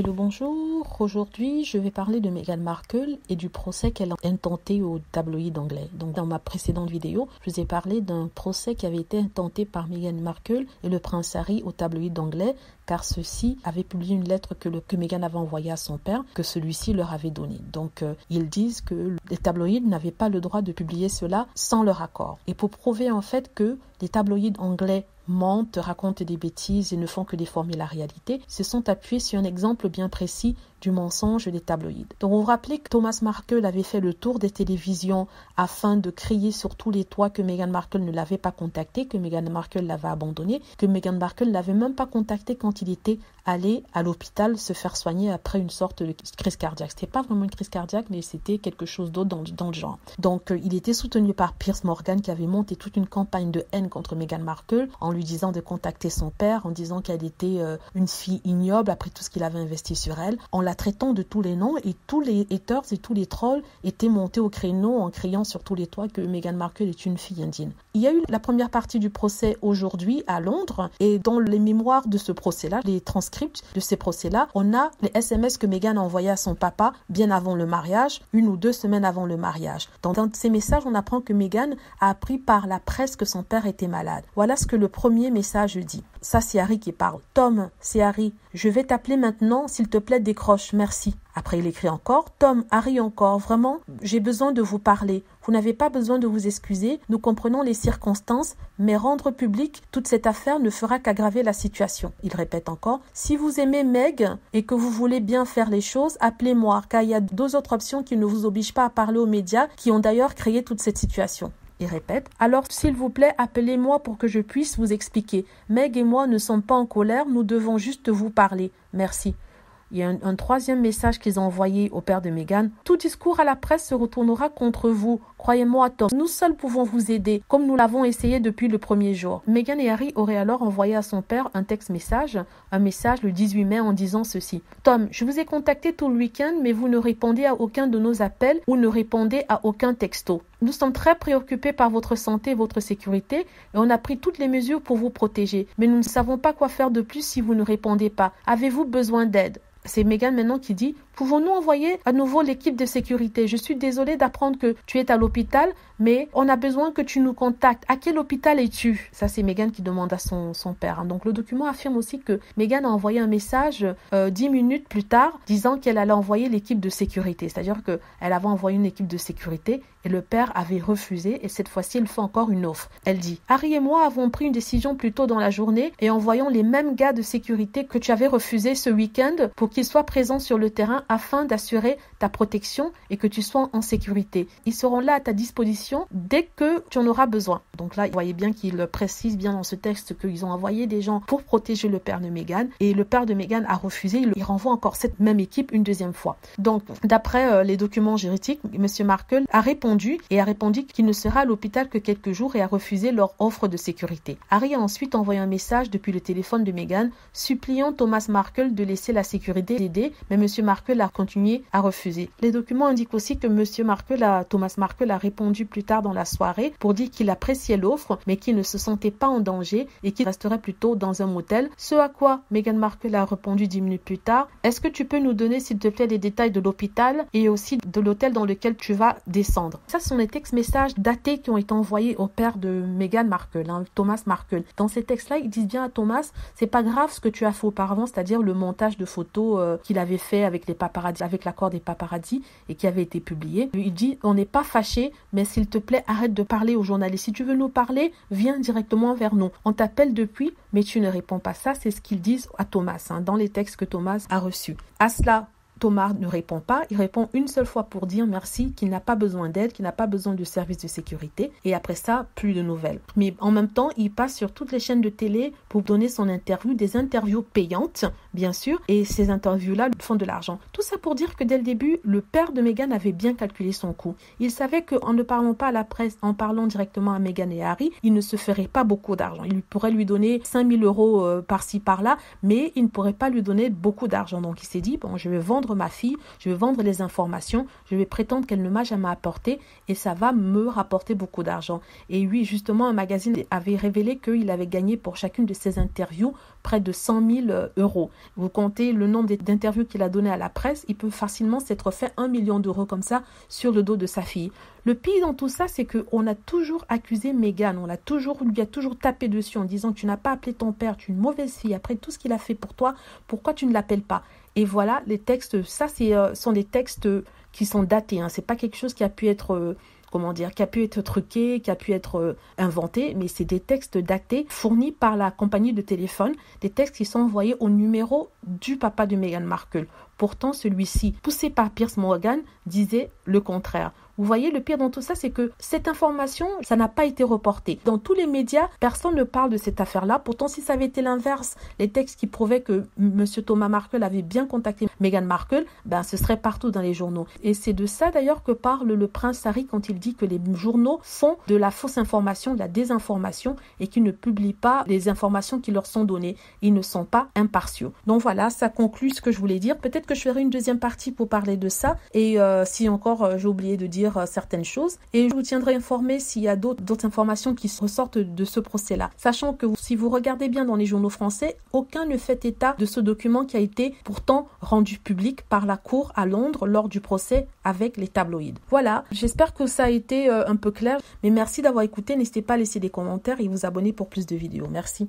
Hello, bonjour. Aujourd'hui, je vais parler de Meghan Markle et du procès qu'elle a intenté au tabloïd anglais. Donc, dans ma précédente vidéo, je vous ai parlé d'un procès qui avait été intenté par Meghan Markle et le prince Harry au tabloïd anglais, car ceux-ci avaient publié une lettre que, le, Meghan avait envoyée à son père, que celui-ci leur avait donnée. Donc, euh, ils disent que les tabloïds n'avaient pas le droit de publier cela sans leur accord. Et pour prouver en fait que les tabloïds anglais mentent, racontent des bêtises et ne font que déformer la réalité, se sont appuyés sur un exemple bien précis du mensonge des tabloïds. Donc vous vous rappelez que Thomas Markle avait fait le tour des télévisions afin de crier sur tous les toits que Meghan Markle ne l'avait pas contacté, que Meghan Markle l'avait abandonné, que Meghan Markle l'avait même pas contacté quand il était allé à l'hôpital se faire soigner après une sorte de crise cardiaque. C'était pas vraiment une crise cardiaque, mais c'était quelque chose d'autre dans, dans, le genre. Donc euh, il était soutenu par Pierce Morgan qui avait monté toute une campagne de haine contre Meghan Markle en lui disant de contacter son père, en disant qu'elle était euh, une fille ignoble après tout ce qu'il avait investi sur elle, la traitant de tous les noms et tous les haters et tous les trolls étaient montés au créneau en criant sur tous les toits que Meghan Markle est une fille indienne. Il y a eu la première partie du procès aujourd'hui à Londres et dans les mémoires de ce procès-là, les transcripts de ces procès-là, on a les SMS que Meghan a envoyés à son papa bien avant le mariage, une ou deux semaines avant le mariage. Dans ces messages, on apprend que Meghan a appris par la presse que son père était malade. Voilà ce que le premier message dit. Ça, c'est Harry qui parle. Tom, c'est Harry. Je vais t'appeler maintenant, s'il te plaît, décroche. Merci. Après, il écrit encore. Tom, Harry encore. Vraiment, j'ai besoin de vous parler. Vous n'avez pas besoin de vous excuser. Nous comprenons les circonstances, mais rendre public toute cette affaire ne fera qu'aggraver la situation. Il répète encore. Si vous aimez Meg et que vous voulez bien faire les choses, appelez-moi, car il y a deux autres options qui ne vous obligent pas à parler aux médias, qui ont d'ailleurs créé toute cette situation. Il répète Alors, s'il vous plaît, appelez-moi pour que je puisse vous expliquer. Meg et moi ne sommes pas en colère, nous devons juste vous parler. Merci. Il y a un, troisième message qu'ils ont envoyé au père de Meghan. Tout discours à la presse se retournera contre vous. Croyez-moi, Tom, nous seuls pouvons vous aider, comme nous l'avons essayé depuis le premier jour. Meghan et Harry auraient alors envoyé à son père un texte message, un message le 18 mai en disant ceci. Tom, je vous ai contacté tout le week-end, mais vous ne répondez à aucun de nos appels ou ne répondez à aucun texto. Nous sommes très préoccupés par votre santé et votre sécurité et on a pris toutes les mesures pour vous protéger. Mais nous ne savons pas quoi faire de plus si vous ne répondez pas. Avez-vous besoin d'aide? C'est Megan maintenant qui dit Pouvons-nous envoyer à nouveau l'équipe de sécurité? Je suis désolée d'apprendre que tu es à l'hôpital, mais on a besoin que tu nous contactes. À quel hôpital es-tu? Ça, c'est Megan qui demande à son, son père. Hein. Donc, le document affirme aussi que Megan a envoyé un message euh, dix minutes plus tard disant qu'elle allait envoyer l'équipe de sécurité. C'est-à-dire qu'elle avait envoyé une équipe de sécurité et le père avait refusé et cette fois-ci, elle fait encore une offre. Elle dit Harry et moi avons pris une décision plus tôt dans la journée et envoyons les mêmes gars de sécurité que tu avais refusé ce week-end pour qu'ils soient présents sur le terrain afin d'assurer ta protection et que tu sois en sécurité. Ils seront là à ta disposition dès que tu en auras besoin. Donc là, vous voyez bien qu'il précise bien dans ce texte qu'ils ont envoyé des gens pour protéger le père de Meghan et le père de Meghan a refusé. Il renvoie encore cette même équipe une deuxième fois. Donc, d'après euh, les documents juridiques, M. Markle a répondu et a répondu qu'il ne sera à l'hôpital que quelques jours et a refusé leur offre de sécurité. Harry a ensuite envoyé un message depuis le téléphone de Meghan suppliant Thomas Markle de laisser la sécurité l'aider, mais M. Markle a continué à refuser. Les documents indiquent aussi que M. Markle a, Thomas Markle a répondu plus tard dans la soirée pour dire qu'il appréciait l'offre, mais qu'il ne se sentait pas en danger et qu'il resterait plutôt dans un motel. Ce à quoi Meghan Markle a répondu dix minutes plus tard Est-ce que tu peux nous donner, s'il te plaît, les détails de l'hôpital et aussi de l'hôtel dans lequel tu vas descendre? Ça, ce sont les textes messages datés qui ont été envoyés au père de Meghan Markle, hein, Thomas Markle. Dans ces textes-là, ils disent bien à Thomas c'est pas grave ce que tu as fait auparavant, c'est-à-dire le montage de photos euh, qu'il avait fait avec les avec l'accord des paparazzi et qui avait été publié. Il dit on n'est pas fâché, mais s'il te plaît, arrête de parler aux journalistes. Si tu veux nous parler, viens directement vers nous. On t'appelle depuis, mais tu ne réponds pas. Ça, c'est ce qu'ils disent à Thomas hein, dans les textes que Thomas a reçus. À cela, Thomas ne répond pas, il répond une seule fois pour dire merci, qu'il n'a pas besoin d'aide, qu'il n'a pas besoin de service de sécurité, et après ça, plus de nouvelles. Mais en même temps, il passe sur toutes les chaînes de télé pour donner son interview, des interviews payantes, bien sûr, et ces interviews-là font de l'argent. Tout ça pour dire que dès le début, le père de Meghan avait bien calculé son coût. Il savait qu'en ne parlant pas à la presse, en parlant directement à Meghan et Harry, il ne se ferait pas beaucoup d'argent. Il pourrait lui donner 5000 euros euh, par-ci par-là, mais il ne pourrait pas lui donner beaucoup d'argent. Donc il s'est dit, bon, je vais vendre ma fille, je vais vendre les informations, je vais prétendre qu'elle ne m'a jamais apporté et ça va me rapporter beaucoup d'argent. Et oui, justement, un magazine avait révélé qu'il avait gagné pour chacune de ses interviews près de 100 000 euros. Vous comptez le nombre d'interviews qu'il a donné à la presse, il peut facilement s'être fait un million d'euros comme ça sur le dos de sa fille. Le pire dans tout ça, c'est qu'on a toujours accusé Meghan, on l'a toujours, lui a toujours tapé dessus en disant tu n'as pas appelé ton père, tu es une mauvaise fille, après tout ce qu'il a fait pour toi, pourquoi tu ne l'appelles pas? Et voilà, les textes, ça c'est, euh, sont des textes qui sont datés, hein. c'est pas quelque chose qui a pu être... Euh, comment dire, qui a pu être truqué, qui a pu être euh, inventé, mais c'est des textes datés fournis par la compagnie de téléphone, des textes qui sont envoyés au numéro du papa de Meghan Markle. Pourtant, celui-ci, poussé par Pierce Morgan, disait le contraire. Vous voyez, le pire dans tout ça, c'est que cette information, ça n'a pas été reporté. Dans tous les médias, personne ne parle de cette affaire-là. Pourtant, si ça avait été l'inverse, les textes qui prouvaient que M. Thomas Markle avait bien contacté Meghan Markle, ben, ce serait partout dans les journaux. Et c'est de ça d'ailleurs que parle le prince Harry quand il dit que les journaux font de la fausse information, de la désinformation et qu'ils ne publient pas les informations qui leur sont données. Ils ne sont pas impartiaux. Donc voilà, ça conclut ce que je voulais dire. Peut-être que je ferai une deuxième partie pour parler de ça. Et euh, si encore euh, j'ai oublié de dire euh, certaines choses et je vous tiendrai informé s'il y a d'autres informations qui ressortent de ce procès-là. Sachant que si vous regardez bien dans les journaux français, aucun ne fait état de ce document qui a été pourtant rendu public par la Cour à Londres lors du procès avec les tabloïds. Voilà, j'espère que ça a été euh, un peu clair, mais merci d'avoir écouté. N'hésitez pas à laisser des commentaires et vous abonner pour plus de vidéos. Merci.